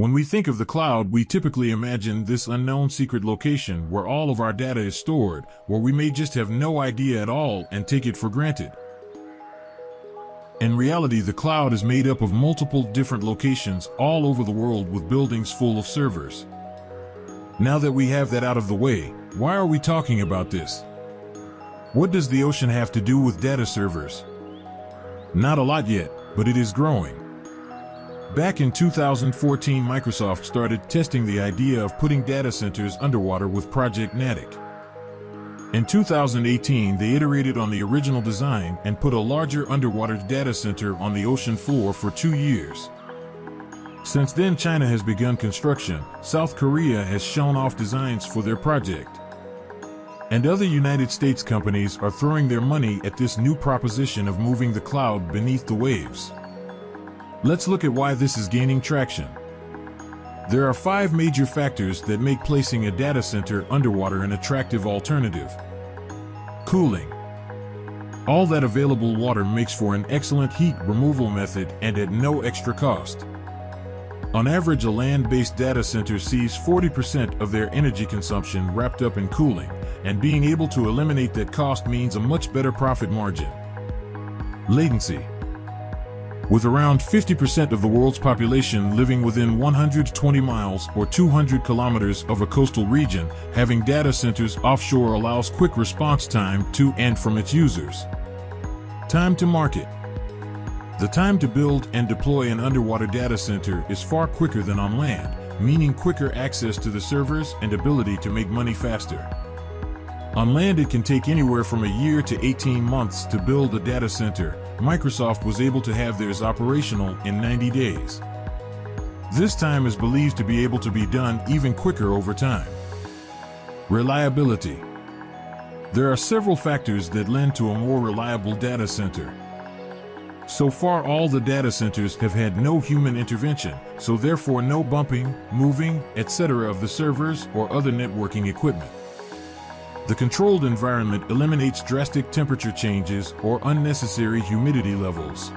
When we think of the cloud, we typically imagine this unknown secret location where all of our data is stored, where we may just have no idea at all and take it for granted. In reality, the cloud is made up of multiple different locations all over the world with buildings full of servers. Now that we have that out of the way, why are we talking about this? What does the ocean have to do with data servers? Not a lot yet, but it is growing. Back in 2014, Microsoft started testing the idea of putting data centers underwater with Project Natick. In 2018, they iterated on the original design and put a larger underwater data center on the ocean floor for two years. Since then, China has begun construction. South Korea has shown off designs for their project. And other United States companies are throwing their money at this new proposition of moving the cloud beneath the waves. Let's look at why this is gaining traction. There are five major factors that make placing a data center underwater an attractive alternative. Cooling. All that available water makes for an excellent heat removal method and at no extra cost. On average, a land-based data center sees 40% of their energy consumption wrapped up in cooling, and being able to eliminate that cost means a much better profit margin. Latency. With around 50% of the world's population living within 120 miles or 200 kilometers of a coastal region, having data centers offshore allows quick response time to and from its users. Time to market. The time to build and deploy an underwater data center is far quicker than on land, meaning quicker access to the servers and ability to make money faster. On land, it can take anywhere from a year to 18 months to build a data center. Microsoft was able to have theirs operational in 90 days. This time is believed to be able to be done even quicker over time. Reliability. There are several factors that lend to a more reliable data center. So far, all the data centers have had no human intervention, so therefore no bumping, moving, etc. of the servers or other networking equipment. The controlled environment eliminates drastic temperature changes or unnecessary humidity levels.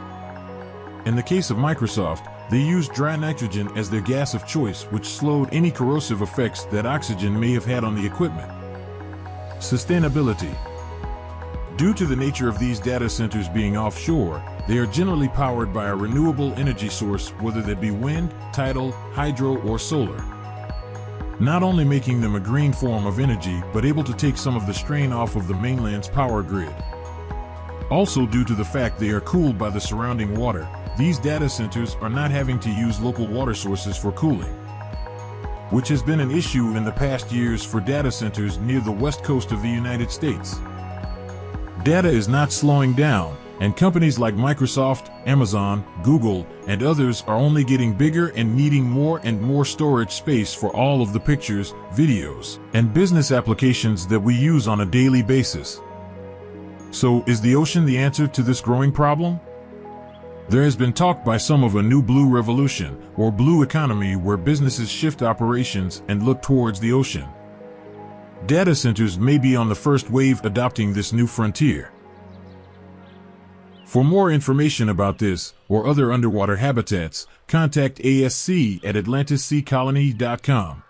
In the case of Microsoft, they used dry nitrogen as their gas of choice, which slowed any corrosive effects that oxygen may have had on the equipment. Sustainability. Due to the nature of these data centers being offshore, they are generally powered by a renewable energy source, whether that be wind, tidal, hydro, or solar not only making them a green form of energy, but able to take some of the strain off of the mainland's power grid. Also due to the fact they are cooled by the surrounding water, these data centers are not having to use local water sources for cooling, which has been an issue in the past years for data centers near the west coast of the United States. Data is not slowing down, and companies like Microsoft, Amazon, Google, and others are only getting bigger and needing more and more storage space for all of the pictures, videos, and business applications that we use on a daily basis. So, is the ocean the answer to this growing problem? There has been talk by some of a new blue revolution, or blue economy, where businesses shift operations and look towards the ocean. Data centers may be on the first wave adopting this new frontier. For more information about this or other underwater habitats, contact ASC at AtlantisSeaColony.com.